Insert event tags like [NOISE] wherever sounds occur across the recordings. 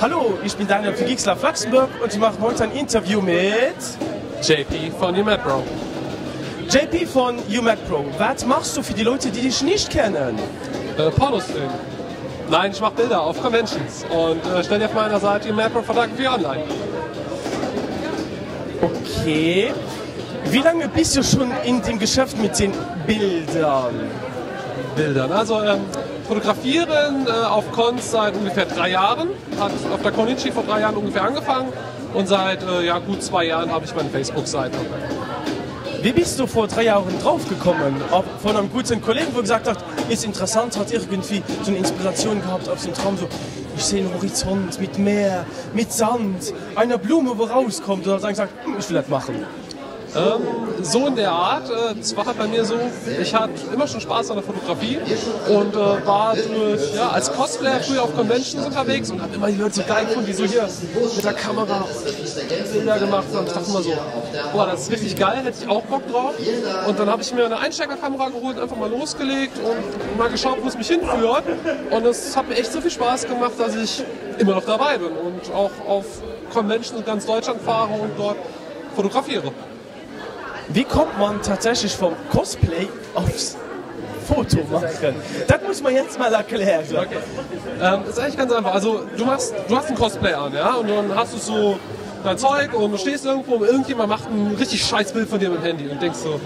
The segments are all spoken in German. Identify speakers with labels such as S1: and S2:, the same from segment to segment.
S1: Hallo, ich bin Daniel für Geekslav Luxemburg und ich mache heute ein Interview mit
S2: JP von UMAD Pro.
S1: JP von UMAC Pro. Was machst du für die Leute, die dich nicht kennen?
S2: Äh, Pornos filmen. Nein, ich mache Bilder auf Conventions und äh, stelle auf meiner Seite UMAD Pro Photography online.
S1: Okay. Wie lange bist du schon in dem Geschäft mit den Bildern?
S2: Bildern. Also ähm, fotografieren äh, auf Cons seit ungefähr drei Jahren. Hat auf der Konichi vor drei Jahren ungefähr angefangen und seit äh, ja, gut zwei Jahren habe ich meine Facebook-Seite.
S1: Wie bist du vor drei Jahren draufgekommen? Von einem guten Kollegen, wo gesagt hat, ist interessant, hat irgendwie so eine Inspiration gehabt auf einen Traum, so ich sehe einen Horizont mit Meer, mit Sand, einer Blume, wo rauskommt und hat dann gesagt, hm, ich will das machen.
S2: Ähm, so in der Art. Äh, Es war halt bei mir so, ich hatte immer schon Spaß an der Fotografie und äh, war durch, ja, als Cosplayer früher auf Conventions unterwegs und habe immer die Leute so geil gefunden, die so hier mit der Kamera Bilder gemacht haben. Ich dachte immer so, boah, das ist richtig geil, hätte ich auch Bock drauf. Und dann habe ich mir eine Einsteigerkamera geholt, einfach mal losgelegt und mal geschaut, wo es mich hinführt. Und es hat mir echt so viel Spaß gemacht, dass ich immer noch dabei bin und auch auf Conventions in ganz Deutschland fahre und dort fotografiere.
S1: Wie kommt man tatsächlich vom Cosplay aufs Foto machen? Das muss man jetzt mal erklären.
S2: Ähm, ist eigentlich ganz einfach. Also du machst, du hast ein Cosplay an, ja, und dann hast du so dein Zeug und du stehst irgendwo und irgendjemand macht ein richtig scheiß Bild von dir mit dem Handy und denkst so,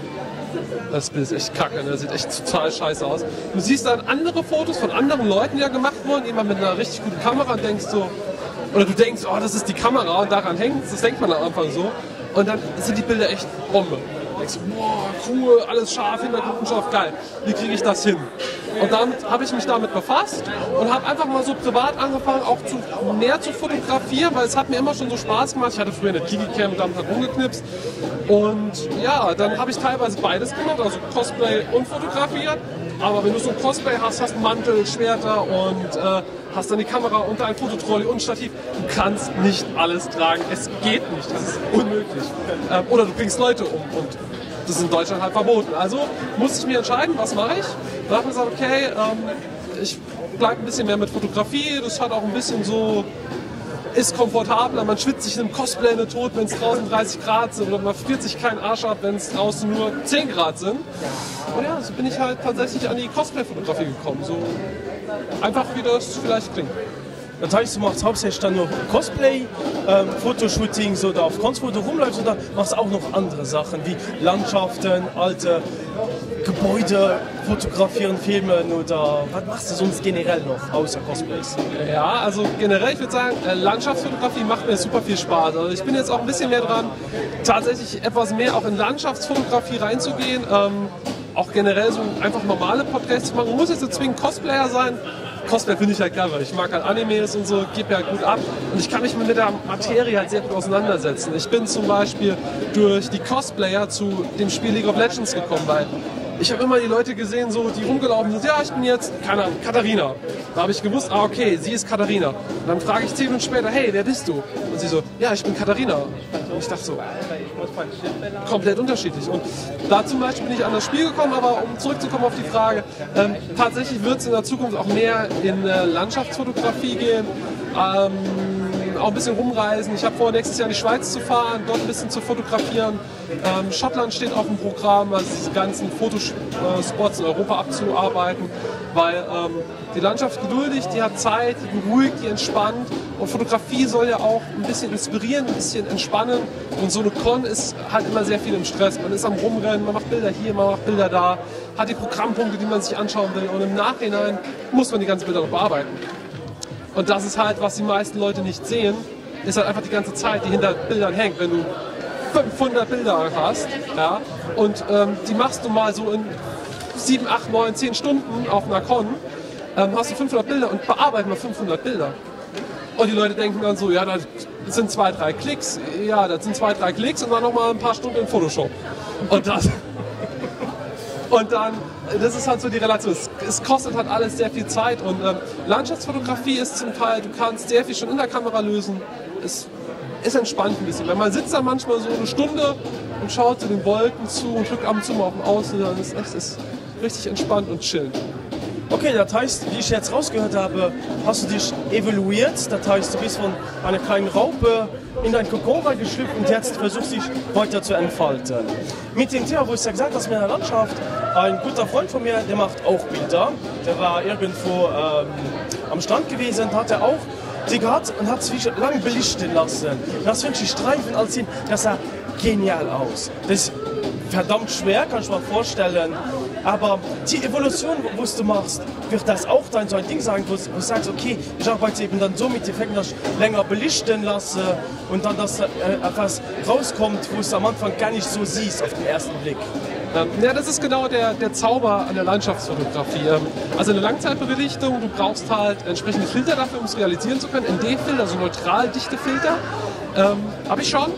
S2: das Bild ist echt kacke, ne? das sieht echt total scheiße aus. Du siehst dann andere Fotos von anderen Leuten, die da gemacht wurden, jemand mit einer richtig guten Kamera und denkst so, oder du denkst, oh, das ist die Kamera und daran hängt das denkt man am Anfang so. Und dann sind die Bilder echt Bombe. Du denkst, boah, cool, alles scharf, Hintergrund scharf, geil. Wie kriege ich das hin? Und damit habe ich mich damit befasst und habe einfach mal so privat angefangen, auch zu, mehr zu fotografieren, weil es hat mir immer schon so Spaß gemacht. Ich hatte früher eine Digicam und damit halt rumgeknipst. Und ja, dann habe ich teilweise beides gemacht, also Cosplay und fotografiert. Aber wenn du so ein Cosplay hast, hast Mantel, Schwerter und äh, hast dann die Kamera und ein Fototrolley und Stativ, du kannst nicht alles tragen. Es geht nicht, das ist unmöglich. Ähm, oder du bringst Leute um und das ist in Deutschland halt verboten. Also musste ich mir entscheiden, was mache ich. Da habe ich gesagt, okay, ähm, ich bleibe ein bisschen mehr mit Fotografie. Das hat auch ein bisschen so, ist komfortabler. Man schwitzt sich in einem Cosplay in den Tod, wenn es draußen 30 Grad sind. Oder man friert sich keinen Arsch ab, wenn es draußen nur 10 Grad sind. Und ja, so bin ich halt tatsächlich an die Cosplay-Fotografie gekommen. So einfach, wie das vielleicht klingt.
S1: Das heißt, du machst hauptsächlich dann nur Cosplay, ähm, Fotoshootings oder auf Cons, wo du rumläufst oder machst auch noch andere Sachen wie Landschaften, alte Gebäude fotografieren, filmen oder was machst du sonst generell noch außer Cosplays?
S2: Ja, also generell, ich würde sagen, äh, Landschaftsfotografie macht mir super viel Spaß. Also ich bin jetzt auch ein bisschen mehr dran, tatsächlich etwas mehr auch in Landschaftsfotografie reinzugehen. Ähm, auch generell so einfach normale Porträts zu machen. Man muss jetzt nicht zwingend Cosplayer sein. Cosplay finde ich halt geil, weil ich mag halt Animes und so, gebe ja gut ab. Und ich kann mich mit der Materie halt sehr gut auseinandersetzen. Ich bin zum Beispiel durch die Cosplayer zu dem Spiel League of Legends gekommen, weil ich habe immer die Leute gesehen, so, die rumgelaufen sind, ja, ich bin jetzt, keine Ahnung, Katharina. Da habe ich gewusst, ah, okay, sie ist Katharina. Und dann frage ich zehn Minuten später, hey, wer bist du? Und sie so, ja, ich bin Katharina. Und ich dachte so, komplett unterschiedlich. Und da zum Beispiel bin ich an das Spiel gekommen, aber um zurückzukommen auf die Frage, ähm, tatsächlich wird es in der Zukunft auch mehr in äh, Landschaftsfotografie gehen. Ähm, auch ein bisschen rumreisen. Ich habe vor, nächstes Jahr in die Schweiz zu fahren, dort ein bisschen zu fotografieren. Ähm, Schottland steht auf dem Programm, also diese ganzen Fotospots in Europa abzuarbeiten, weil ähm, die Landschaft geduldig, die hat Zeit, die beruhigt, die entspannt. Und Fotografie soll ja auch ein bisschen inspirieren, ein bisschen entspannen. Und so eine Con ist halt immer sehr viel im Stress. Man ist am Rumrennen, man macht Bilder hier, man macht Bilder da, hat die Programmpunkte, die man sich anschauen will. Und im Nachhinein muss man die ganzen Bilder noch bearbeiten. Und das ist halt, was die meisten Leute nicht sehen, ist halt einfach die ganze Zeit, die hinter Bildern hängt. Wenn du 500 Bilder hast, ja, und ähm, die machst du mal so in 7, 8, 9, 10 Stunden auf einer Con, ähm, hast du 500 Bilder und bearbeiten mal 500 Bilder. Und die Leute denken dann so, ja, das sind zwei, drei Klicks, ja, das sind zwei, drei Klicks und dann nochmal ein paar Stunden in Photoshop. Und das... [LAUGHS] Und dann, das ist halt so die Relation. Es, es kostet halt alles sehr viel Zeit und ähm, Landschaftsfotografie ist zum Teil, du kannst sehr viel schon in der Kamera lösen. Es ist entspannt ein bisschen. Wenn man sitzt da manchmal so eine Stunde und schaut zu den Wolken zu und drückt ab und zu mal auf den Außen, dann ist es ist richtig entspannt und chillen.
S1: Okay, das heißt, wie ich jetzt rausgehört habe, hast du dich evaluiert. Das heißt, du bist von einer kleinen Raupe in dein Kokon geschlüpft und jetzt versuchst dich weiter zu entfalten. Mit dem Thema, wo ich ja gesagt habe, mir in der Landschaft ein guter Freund von mir, der macht auch Bilder. Der war irgendwo ähm, am Strand gewesen, hat er auch die gehabt und hat sich lang belichten lassen. Das finde ich Streifen als ihn, das sah genial aus. Das verdammt schwer, kann ich mir vorstellen. Aber die Evolution, wo du machst, wird das auch dann so ein Ding sein, wo du sagst, okay, ich arbeite eben dann so mit Effekten, dass ich länger belichten lasse und dann dass äh, etwas rauskommt, wo es am Anfang gar nicht so siehst auf den ersten Blick.
S2: Ähm, ja, das ist genau der, der Zauber an der Landschaftsfotografie. Ähm, also eine Langzeitbelichtung, du brauchst halt entsprechende Filter dafür, um es realisieren zu können. ND-Filter, also neutral dichte Filter, ähm, habe ich schon.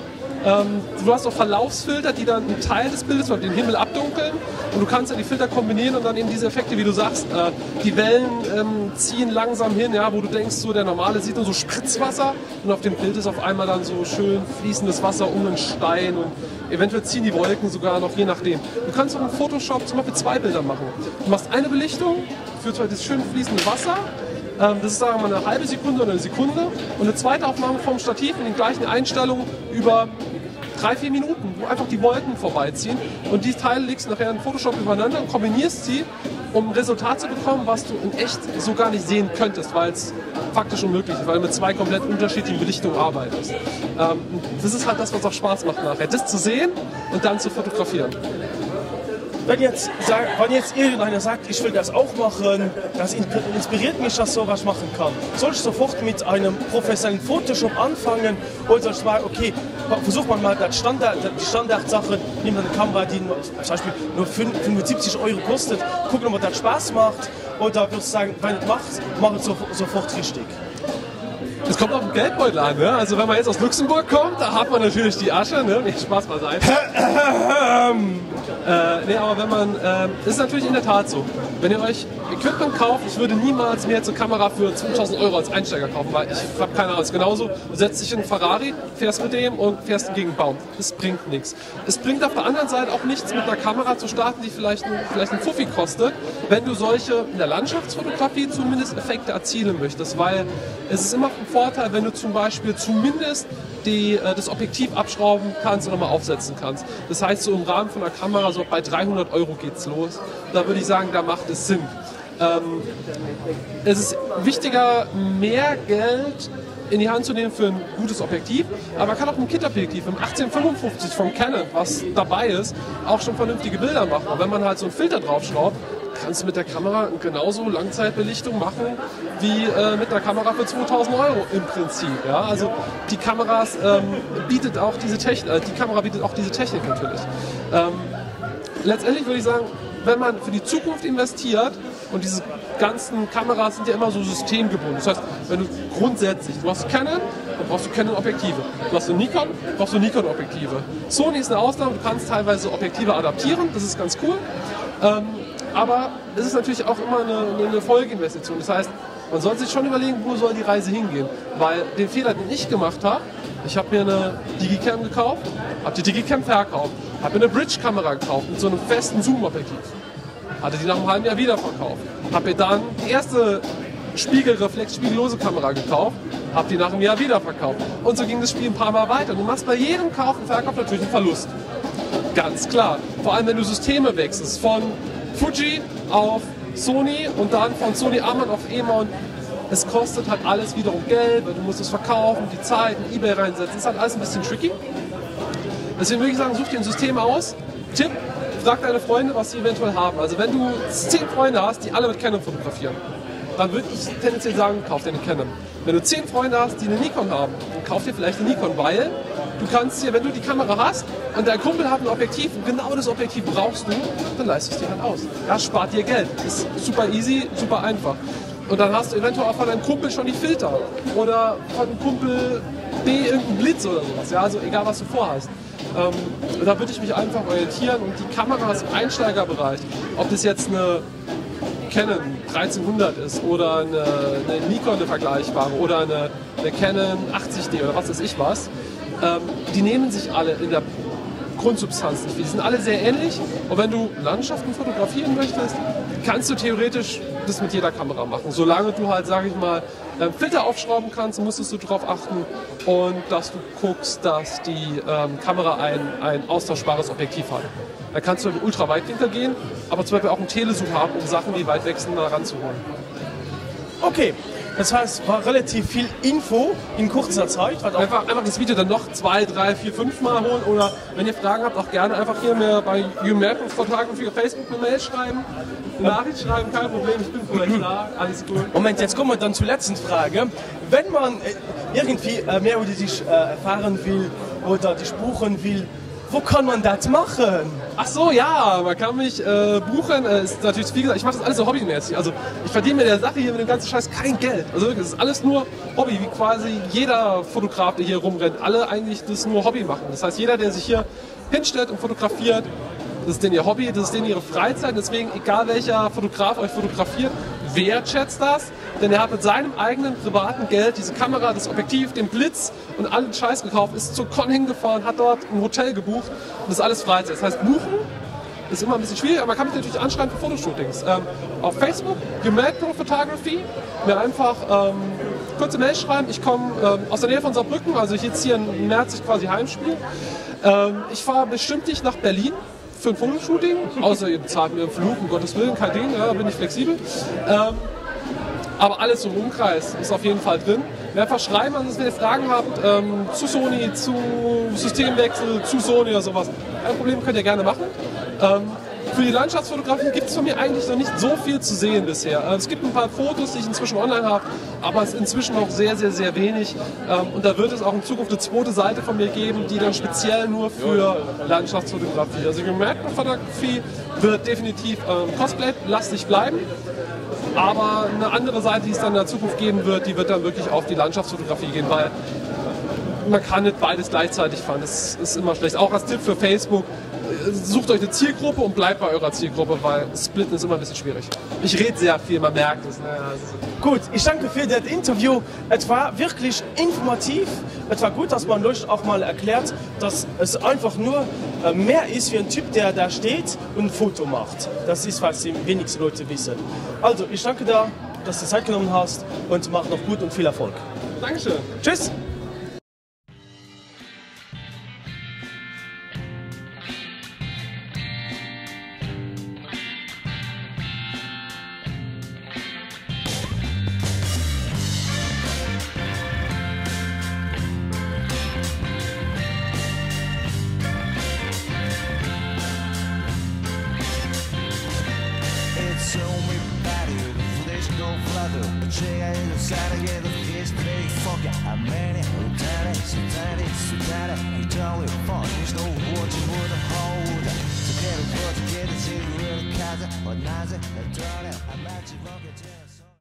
S2: Ähm, du hast auch Verlaufsfilter, die dann einen Teil des Bildes, den Himmel abdunkeln. Und du kannst ja die Filter kombinieren und dann eben diese Effekte, wie du sagst, äh, die Wellen ähm, ziehen langsam hin, ja, wo du denkst, so der normale sieht nur so Spritzwasser und auf dem Bild ist auf einmal dann so schön fließendes Wasser um einen Stein und eventuell ziehen die Wolken sogar noch, je nachdem. Du kannst auch in Photoshop zum Beispiel zwei Bilder machen. Du machst eine Belichtung für das schön fließende Wasser ähm, das ist sagen wir mal eine halbe Sekunde oder eine Sekunde. Und eine zweite Aufnahme vom Stativ in den gleichen Einstellungen über drei, vier Minuten, wo einfach die Wolken vorbeiziehen. Und die Teile legst du nachher in Photoshop übereinander und kombinierst sie, um ein Resultat zu bekommen, was du in echt so gar nicht sehen könntest, weil es faktisch unmöglich ist, weil du mit zwei komplett unterschiedlichen Belichtungen arbeitest. Ähm, das ist halt das, was auch Spaß macht nachher. Das zu sehen und dann zu fotografieren
S1: wenn jetzt, wenn jetzt irgendeiner sagt, ich will das auch machen, das inspiriert mich, dass so was machen kann. Soll ich sofort mit einem professionellen Photoshop anfangen oder soll ich sagen, okay, versucht man mal das Standard, die Standardsache, nimm eine Kamera, die zum Beispiel nur 75 Euro kostet, gucken, ob das Spaß macht oder würdest du sagen, wenn es macht, mach es sofort richtig.
S2: Es kommt auf den Geldbeutel an, ne? Also wenn man jetzt aus Luxemburg kommt, da hat man natürlich die Asche, ne? Nee, Spaß beiseite. [LAUGHS] äh, nee, aber wenn man, äh, ist natürlich in der Tat so. Wenn ihr euch Equipment kauft, ich würde niemals jetzt eine Kamera für 2000 Euro als Einsteiger kaufen, weil ich habe keine Ahnung, es genauso, du setzt dich in einen Ferrari, fährst mit dem und fährst gegen einen Baum. Das bringt nichts. Es bringt auf der anderen Seite auch nichts, mit einer Kamera zu starten, die vielleicht, ein, vielleicht einen Fuffi kostet, wenn du solche in der Landschaftsfotografie zumindest Effekte erzielen möchtest, weil es ist immer ein Vorteil, wenn du zum Beispiel zumindest die, äh, das Objektiv abschrauben kannst und nochmal aufsetzen kannst. Das heißt, so im Rahmen von der Kamera, so bei 300 Euro geht's los. Da würde ich sagen, da macht es Sinn. Ähm, es ist wichtiger, mehr Geld in die Hand zu nehmen für ein gutes Objektiv, aber man kann auch ein Kit-Objektiv im 1855 von Canon, was dabei ist, auch schon vernünftige Bilder machen. Und wenn man halt so einen Filter draufschraubt, kannst du mit der Kamera genauso Langzeitbelichtung machen wie äh, mit der Kamera für 2000 Euro im Prinzip. Ja? Also die Kameras ähm, bietet auch diese Technik, äh, die Kamera bietet auch diese Technik natürlich. Ähm, letztendlich würde ich sagen, wenn man für die Zukunft investiert und diese ganzen Kameras sind ja immer so systemgebunden. Das heißt, wenn du grundsätzlich, du hast Canon, dann brauchst du Canon-Objektive. Du hast eine Nikon, brauchst du Nikon-Objektive. Sony ist eine Ausnahme, du kannst teilweise Objektive adaptieren, das ist ganz cool. Ähm, aber es ist natürlich auch immer eine, eine Folgeinvestition. Das heißt, man sollte sich schon überlegen, wo soll die Reise hingehen. Weil den Fehler, den ich gemacht habe, ich habe mir eine Digicam gekauft, habe die Digicam verkauft, habe mir eine Bridge-Kamera gekauft mit so einem festen Zoom-Objektiv. Hatte die nach einem halben Jahr wieder verkauft. Habe mir dann die erste Spiegelreflex, spiegellose Kamera gekauft, habe die nach einem Jahr wieder verkauft. Und so ging das Spiel ein paar Mal weiter. Du machst bei jedem Kauf und Verkauf natürlich einen Verlust. Ganz klar. Vor allem, wenn du Systeme wechselst von Fuji auf Sony und dann von Sony Amon auf Emon. Es kostet halt alles wiederum Geld, weil du musst es verkaufen, die Zeit, in Ebay reinsetzen. Ist halt alles ein bisschen tricky. Deswegen würde ich sagen, such dir ein System aus. Tipp, frag deine Freunde, was sie eventuell haben. Also wenn du zehn Freunde hast, die alle mit Canon fotografieren, dann würde ich tendenziell sagen, kauf dir eine Canon. Wenn du zehn Freunde hast, die eine Nikon haben, kauf dir vielleicht eine Nikon, weil du kannst dir, wenn du die Kamera hast und dein Kumpel hat ein Objektiv und genau das Objektiv brauchst du, dann leistest du dir halt aus. Das spart dir Geld. Ist super easy, super einfach. Und dann hast du eventuell auch von deinem Kumpel schon die Filter oder von einem Kumpel B irgendeinen Blitz oder sowas. Ja, also egal was du vorhast. Ähm, da würde ich mich einfach orientieren und die Kameras im Einsteigerbereich, ob das jetzt eine Canon 1300 ist oder eine, eine Nikon eine vergleichbare oder eine, eine Canon 80D oder was weiß ich was, ähm, die nehmen sich alle in der Grundsubstanz nicht viel. Die sind alle sehr ähnlich und wenn du Landschaften fotografieren möchtest, kannst du theoretisch das mit jeder Kamera machen. Solange du halt, sage ich mal, ähm, Filter aufschrauben kannst, musstest du darauf achten und dass du guckst, dass die ähm, Kamera ein, ein austauschbares Objektiv hat. Da kannst du in Ultraweitwinkel gehen, aber zum Beispiel auch einen Telesucher haben, um Sachen, die weit sind, da ranzuholen.
S1: Okay, das heißt, war relativ viel Info in kurzer Zeit.
S2: Einfach, einfach das Video dann noch zwei, drei, vier, fünf Mal holen oder wenn ihr Fragen habt, auch gerne einfach hier mir bei YouMerkens Photography auf Facebook eine Mail schreiben, eine Nachricht schreiben, kein Problem, ich bin vorher da, alles gut.
S1: Moment, jetzt kommen wir dann zur letzten Frage. Wenn man äh, irgendwie äh, mehr über dich äh, erfahren will oder dich buchen will, wo kann man das machen?
S2: Ach so, ja, man kann mich äh, buchen. Äh, ist natürlich viel gesagt. Ich mache das alles so hobbymäßig. Also ich verdiene mit der Sache hier mit dem ganzen Scheiß kein Geld. Also es ist alles nur Hobby, wie quasi jeder Fotograf, der hier rumrennt, alle eigentlich das nur Hobby machen. Das heißt, jeder, der sich hier hinstellt und fotografiert, das ist denn ihr Hobby, das ist denn ihre Freizeit. Deswegen, egal welcher Fotograf euch fotografiert, wertschätzt das. Denn er hat mit seinem eigenen privaten Geld diese Kamera, das Objektiv, den Blitz und allen Scheiß gekauft, ist zur Con hingefahren, hat dort ein Hotel gebucht und das ist alles Freizeit. Das heißt, buchen ist immer ein bisschen schwierig, aber man kann mich natürlich anschreiben für Fotoshootings. Ähm, auf Facebook, Pro Photography, mir einfach ähm, kurze Mail schreiben. Ich komme ähm, aus der Nähe von Saarbrücken, also ich jetzt hier im März quasi Heimspiel. Ähm, ich fahre bestimmt nicht nach Berlin für ein Fotoshooting, außer ihr bezahlt mir einen Flug, um Gottes Willen, kein Ding, ja, bin ich flexibel. Ähm, aber alles im Umkreis ist auf jeden Fall drin. Wer schreiben, also wenn ihr Fragen habt ähm, zu Sony, zu Systemwechsel, zu Sony oder sowas, kein Problem, könnt ihr gerne machen. Ähm, für die Landschaftsfotografie gibt es von mir eigentlich noch nicht so viel zu sehen bisher. Äh, es gibt ein paar Fotos, die ich inzwischen online habe, aber es ist inzwischen noch sehr, sehr, sehr wenig. Ähm, und da wird es auch in Zukunft eine zweite Seite von mir geben, die dann speziell nur für Landschaftsfotografie. Also Fotografie wird definitiv ähm, Cosplay-lastig bleiben. Aber eine andere Seite, die es dann in der Zukunft geben wird, die wird dann wirklich auf die Landschaftsfotografie gehen, weil man kann nicht beides gleichzeitig fahren. Das ist immer schlecht. Auch als Tipp für Facebook, sucht euch eine Zielgruppe und bleibt bei eurer Zielgruppe, weil Splitten ist immer ein bisschen schwierig. Ich rede sehr viel, man merkt es. Ne?
S1: Gut, ich danke für das Interview. Es war wirklich informativ. Es war gut, dass man euch auch mal erklärt, dass es einfach nur äh, mehr ist wie ein Typ, der da steht und ein Foto macht. Das ist, was die wenigsten Leute wissen. Also, ich danke dir, dass du Zeit genommen hast und mach noch gut und viel Erfolg.
S2: Dankeschön.
S1: Tschüss.
S3: you tell it fun. There's no water for hold. Together, together, But nothing, I'm trying, I'm